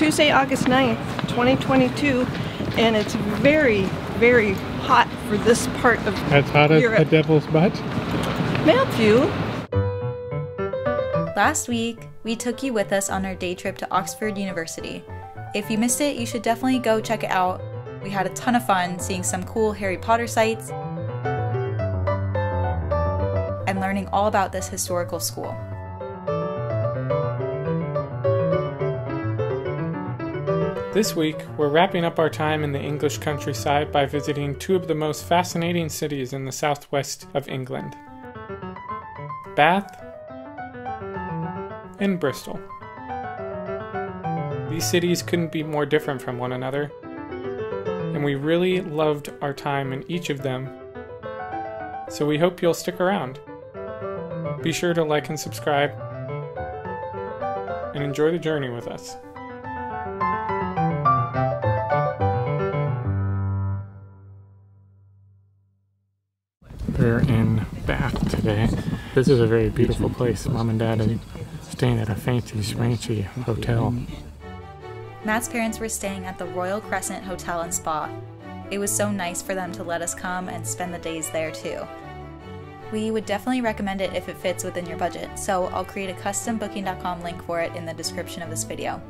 Tuesday, August 9th, 2022, and it's very, very hot for this part of As hot as Europe. the devil's butt? Matthew. Last week, we took you with us on our day trip to Oxford University. If you missed it, you should definitely go check it out. We had a ton of fun seeing some cool Harry Potter sites and learning all about this historical school. This week, we're wrapping up our time in the English countryside by visiting two of the most fascinating cities in the southwest of England Bath and Bristol. These cities couldn't be more different from one another, and we really loved our time in each of them, so we hope you'll stick around. Be sure to like and subscribe, and enjoy the journey with us. This is a very beautiful place. Mom and Dad are staying at a fancy, schmancy hotel. Matt's parents were staying at the Royal Crescent Hotel and Spa. It was so nice for them to let us come and spend the days there too. We would definitely recommend it if it fits within your budget, so I'll create a custom booking.com link for it in the description of this video.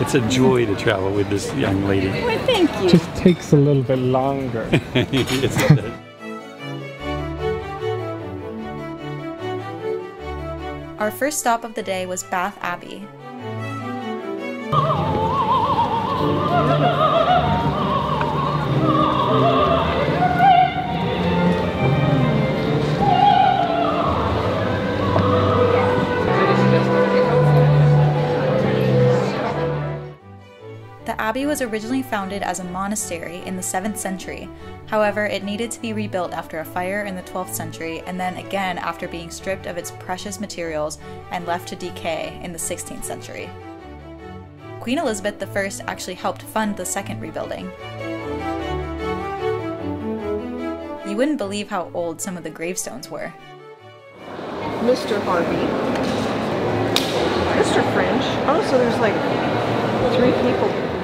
It's a joy to travel with this young lady. Why, thank you. Just takes a little bit longer. It's- Our first stop of the day was Bath Abbey. abbey was originally founded as a monastery in the 7th century. However, it needed to be rebuilt after a fire in the 12th century and then again after being stripped of its precious materials and left to decay in the 16th century. Queen Elizabeth I actually helped fund the second rebuilding. You wouldn't believe how old some of the gravestones were. Mr. Harvey. Mr. French. Oh, so there's like three people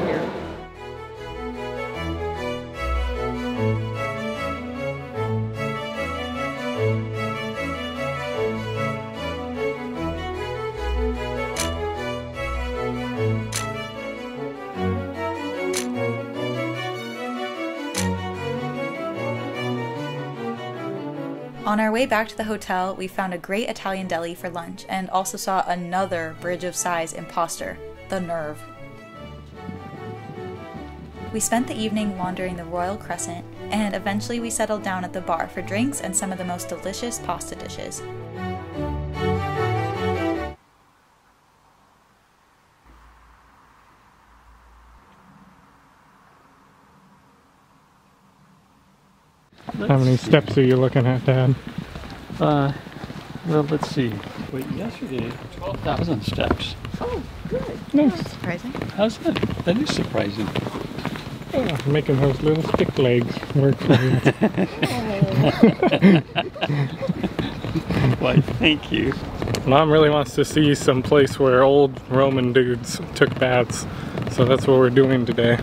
way back to the hotel, we found a great Italian deli for lunch and also saw another Bridge of Sighs imposter, the Nerve. We spent the evening wandering the Royal Crescent, and eventually we settled down at the bar for drinks and some of the most delicious pasta dishes. How many steps are you looking at, Dad? Uh, well, let's see. Wait, yesterday, 12,000 steps. Oh, good. Nice. Surprising. How's that? That is surprising. Yeah, making those little stick legs work for you. Why, thank you. Mom really wants to see some place where old Roman dudes took baths, so that's what we're doing today.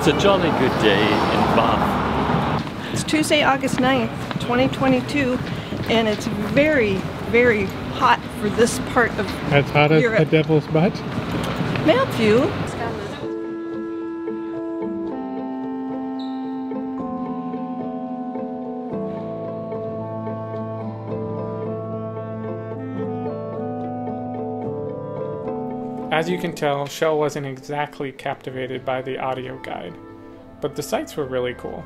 It's a jolly good day in Bath. It's Tuesday, August 9th, 2022, and it's very, very hot for this part of As hot as the devil's butt? Matthew. As you can tell, Shell wasn't exactly captivated by the audio guide, but the sights were really cool.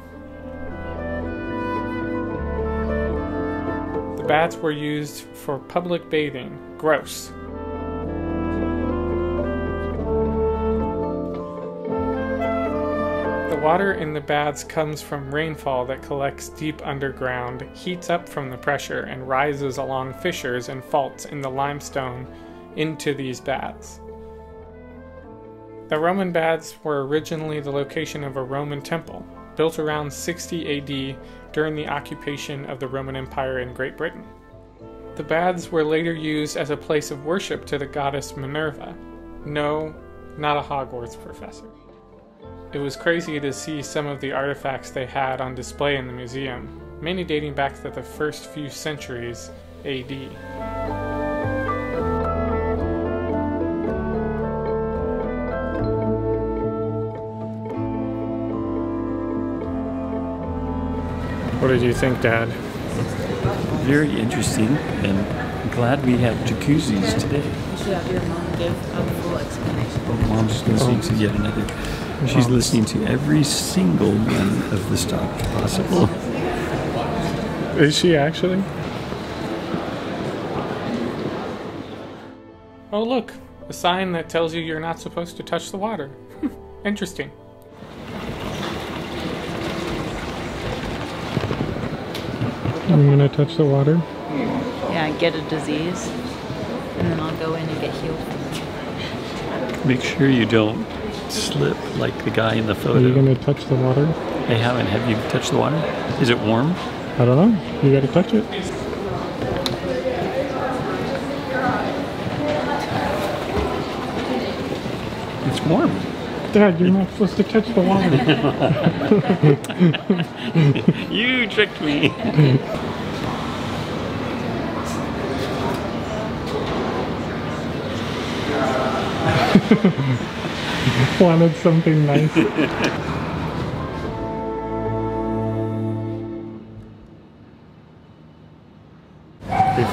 The baths were used for public bathing. Gross. The water in the baths comes from rainfall that collects deep underground, heats up from the pressure, and rises along fissures and faults in the limestone into these baths. The Roman baths were originally the location of a Roman temple, built around 60 AD during the occupation of the Roman Empire in Great Britain. The baths were later used as a place of worship to the goddess Minerva. No, not a Hogwarts professor. It was crazy to see some of the artifacts they had on display in the museum, many dating back to the first few centuries AD. What did you think, Dad? Very interesting, and I'm glad we have jacuzzis today. You should have your mom give a full explanation. Oh, Mom's listening to yet another. She's listening to every single one of the stock possible. Is she actually? Oh, look, a sign that tells you you're not supposed to touch the water. Interesting. I'm gonna touch the water. Yeah, get a disease, and then I'll go in and get healed. Make sure you don't slip like the guy in the photo. Are you gonna touch the water? I haven't. Have you touched the water? Is it warm? I don't know. You gotta touch it. It's warm. Dad, you're not supposed to touch the water. You tricked me. Wanted something nice.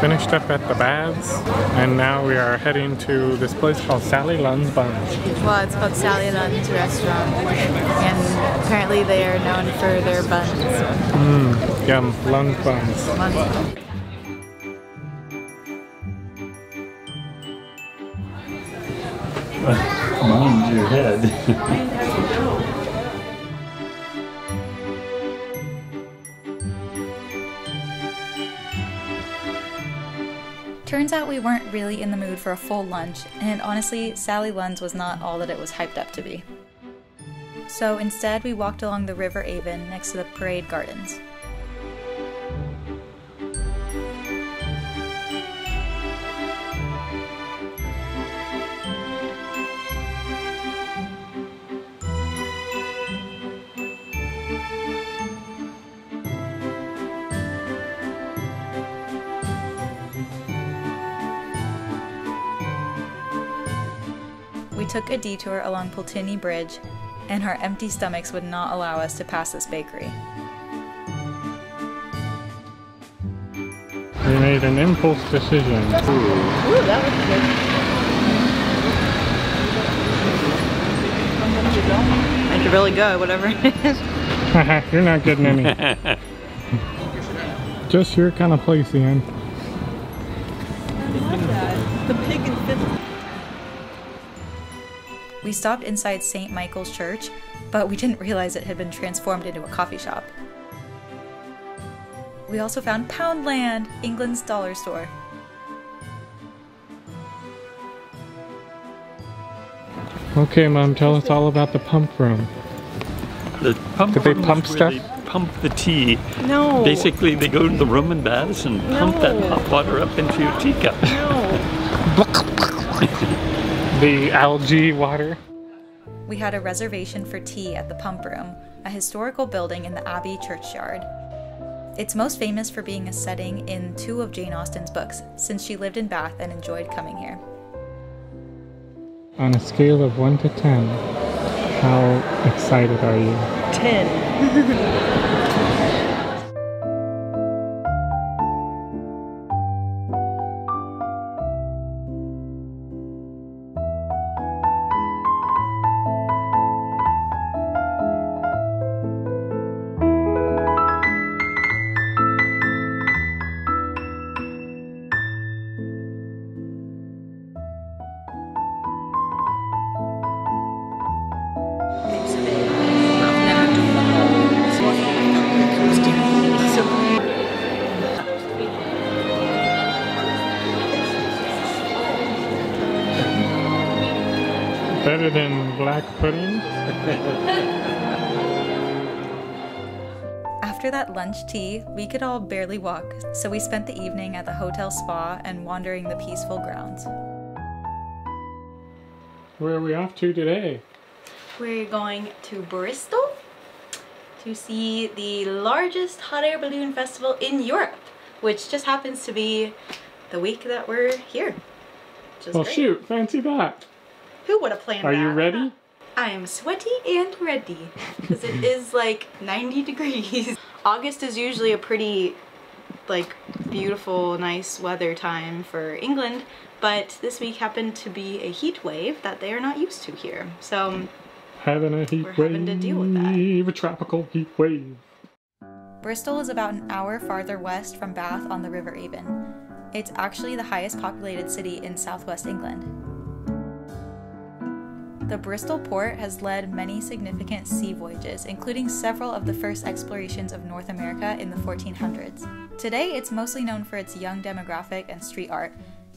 finished up at the baths, and now we are heading to this place called Sally Lunn's Buns. Well, it's called Sally Lunn's Restaurant, and apparently they are known for their buns. Mmm, Yum, Lunn's Buns. Buns. Mind your head. Turns out we weren't really in the mood for a full lunch, and honestly, Sally Lunn's was not all that it was hyped up to be. So instead, we walked along the River Avon next to the Parade Gardens. We took a detour along Pulteney Bridge, and our empty stomachs would not allow us to pass this bakery. We made an impulse decision. Ooh, that was good. Make it really good, whatever it is. You're not getting any. Just your kind of place, Ian. We stopped inside St. Michael's Church, but we didn't realize it had been transformed into a coffee shop. We also found Poundland, England's dollar store. Okay, Mom, tell us all about the pump room. The pump Did they room is pump where stuff? They pump the tea. No. Basically, they go to the room Roman baths and pump that hot water up into your teacup. No. the algae water. We had a reservation for tea at the Pump Room, a historical building in the Abbey churchyard. It's most famous for being a setting in two of Jane Austen's books, since she lived in Bath and enjoyed coming here. On a scale of 1 to 10, how excited are you? 10. black pudding. After that lunch tea, we could all barely walk, so we spent the evening at the hotel spa and wandering the peaceful grounds. Where are we off to today? We're going to Bristol to see the largest hot air balloon festival in Europe, which just happens to be the week that we're here. Well, great. shoot, fancy that. Who would have planned that? Are that? you ready? I am sweaty and ready because it is like 90 degrees. August is usually a pretty like beautiful, nice weather time for England, but this week happened to be a heat wave that they are not used to here. So Having a heat We're wave. having to deal with that. A tropical heat wave. Bristol is about an hour farther west from Bath on the River Avon. It's actually the highest populated city in southwest England. The Bristol port has led many significant sea voyages, including several of the first explorations of North America in the 1400s. Today, it's mostly known for its young demographic and street art,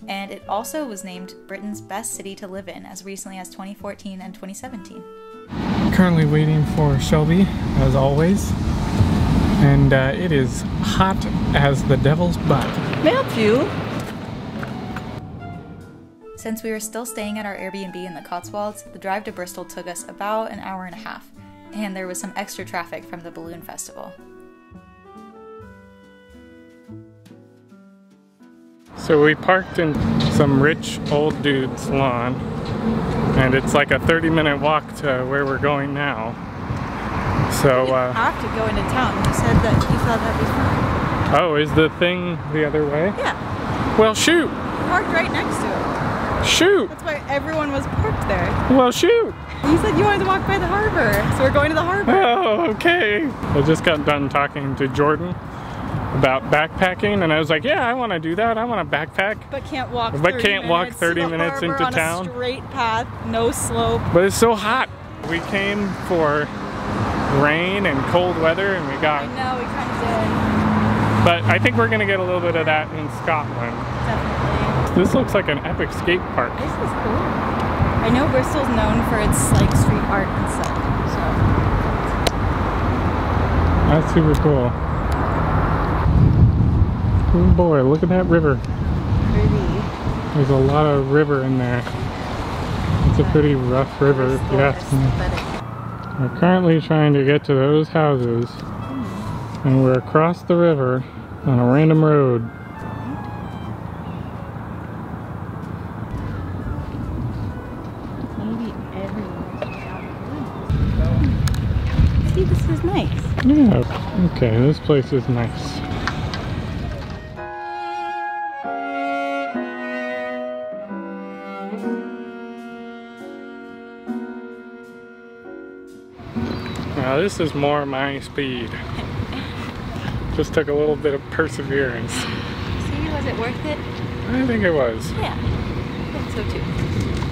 and it also was named Britain's best city to live in as recently as 2014 and 2017. Currently waiting for Shelby, as always. And uh, it is hot as the devil's butt. Matthew, Since we were still staying at our Airbnb in the Cotswolds, the drive to Bristol took us about an hour and a half, and there was some extra traffic from the balloon festival. So we parked in some rich old dude's lawn, and it's like a 30 minute walk to where we're going now. So, uh, have to go into town. You said that you thought that'd be fun. oh, is the thing the other way? Yeah, Well, shoot! parked right next to it. Shoot! That's why everyone was parked there. Well, shoot! You said you wanted to walk by the harbor, so we're going to the harbor. Oh, okay. I just got done talking to Jordan about backpacking, and I was like, yeah, I want to do that. I want to backpack. But can't walk. But can't walk 30 minutes into on town. A straight path, no slope. But it's so hot. We came for rain and cold weather, and we got. I know we kind of did. But I think we're gonna get a little bit of that in Scotland. definitely. This looks like an epic skate park. This is cool. I know Bristol's known for its like street art and stuff. So. That's super cool. Oh boy, look at that river. Pretty. There's a lot of river in there. It's a pretty rough river, if you ask me. We're currently trying to get to those houses, hmm. and we're across the river on a random road. Yeah, okay, this place is nice. Now this is more my speed. Just took a little bit of perseverance. See, was it worth it? I think it was. Yeah. I think so too.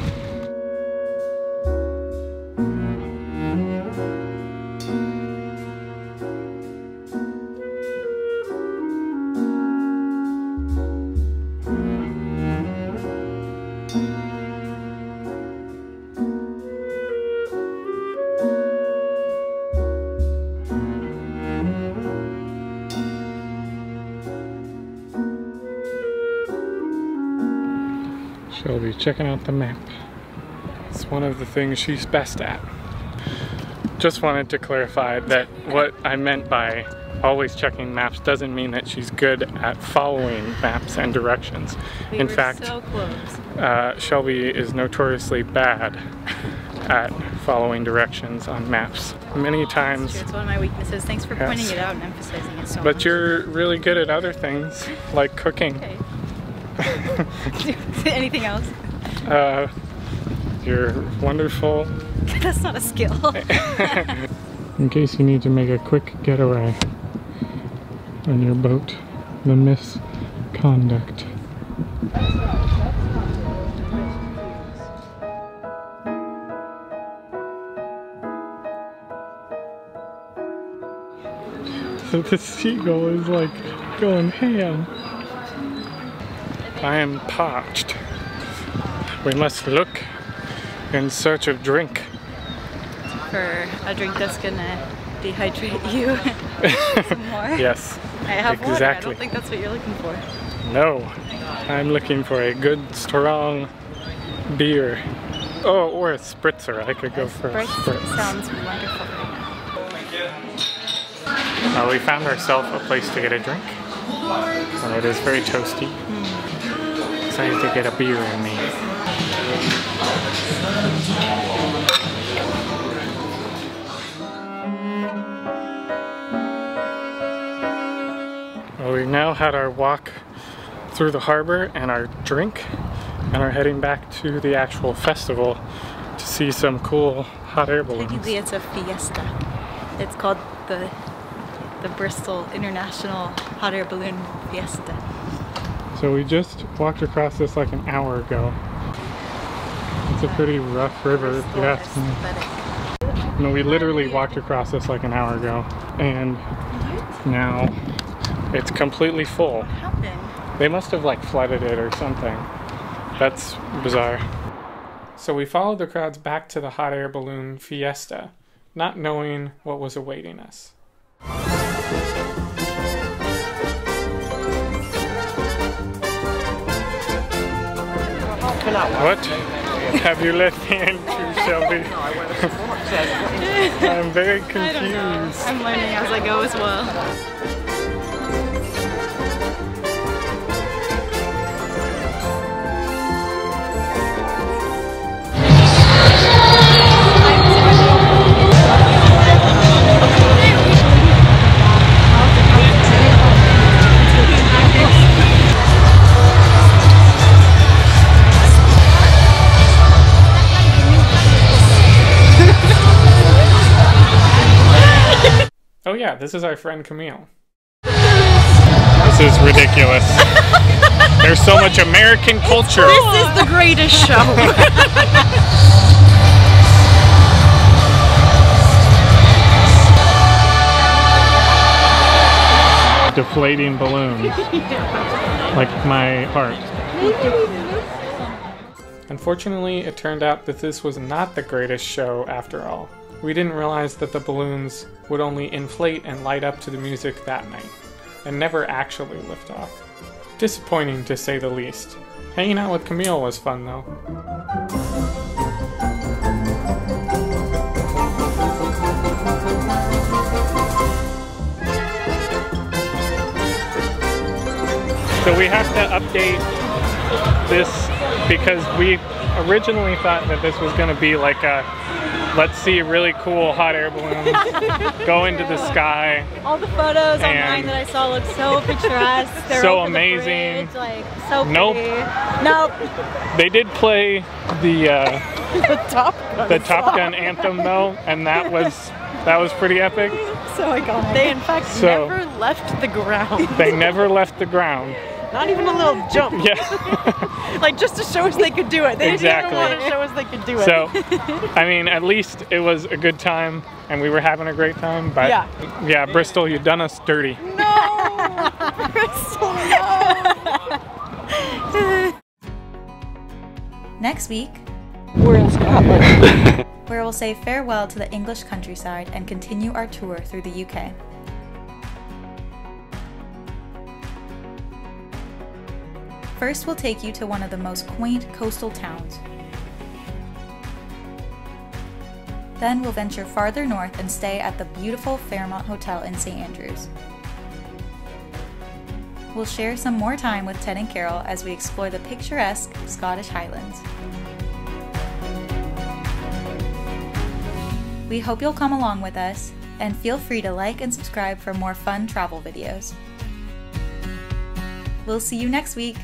Checking out the map. It's one of the things she's best at. Just wanted to clarify that what I meant by always checking maps doesn't mean that she's good at following maps and directions. We In fact, so uh, Shelby is notoriously bad at following directions on maps. Many times. It's one of my weaknesses. Thanks for Yes. pointing it out and emphasizing it so much. but you're really good at other things, like cooking. okay. Anything else? Uh, you're wonderful That's not a skill. In case you need to make a quick getaway on your boat, the misconduct. So the seagull is like going ham. I am parched. We must look in search of drink. For a drink that's gonna dehydrate you some more. Yes. I have water. I don't think that's what you're looking for. No, I'm looking for a good, strong beer. Oh, or a spritzer. I could go for a spritz. sounds wonderful right Uh, we found ourselves a place to get a drink. And it is very toasty. So I to get a beer in me. Well, we've now had our walk through the harbor and our drink and are heading back to the actual festival to see some cool hot air balloons. Technically, it's a fiesta. It's called the the Bristol International Hot Air Balloon Fiesta. So we just walked across this like an hour ago. It's a pretty rough river if you ask me. No, we literally walked across this like an hour ago and now it's completely full. Happened. They must have like flooded it or something. That's bizarre. So we followed the crowds back to the hot air balloon fiesta, not knowing what was awaiting us. What have you left me into, Shelby? I'm very confused. I'm learning as I go as well. Oh yeah, this is our friend Camille. This is ridiculous. There's so much American culture. This is the greatest show. Deflating balloons. Like my heart. Unfortunately, it turned out that this was not the greatest show after all. We didn't realize that the balloons would only inflate and light up to the music that night, and never actually lift off. Disappointing to say the least. Hanging out with Camille was fun though. So we have to update this because we originally thought that this was going to be like a let's see really cool hot air balloons go into the sky. All the photos online that I saw look so picturesque. They're So over the amazing. bridge, like so Nope. pretty. Nope. They did play the uh, the Top Gun. the Top Gun anthem though, and that was that was pretty epic. So iconic. They in fact So- never left the ground. They never left the ground. Not even a little jump. Yeah. Like just to show us they could do it. They Exactly. didn't even want to show us they could do it. So, I mean, at least it was a good time, and we were having a great time. But Yeah. yeah, Bristol, you done us dirty. No! Next week, we're in Scotland. where we'll say farewell to the English countryside and continue our tour through the UK. First, we'll take you to one of the most quaint coastal towns. Then, we'll venture farther north and stay at the beautiful Fairmont Hotel in St. Andrews. We'll share some more time with Ted and Carol as we explore the picturesque Scottish Highlands. We hope you'll come along with us, and feel free to like and subscribe for more fun travel videos. We'll see you next week.